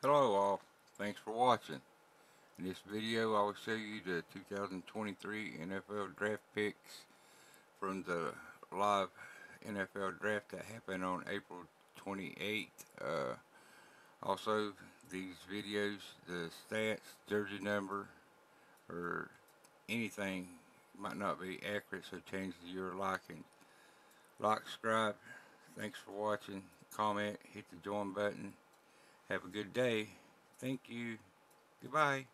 Hello all, thanks for watching. In this video I will show you the 2023 NFL draft picks from the live NFL draft that happened on April 28th. Uh, also these videos, the stats, jersey number, or anything might not be accurate so change your liking. Like, subscribe, thanks for watching, comment, hit the join button. Have a good day. Thank you. Goodbye.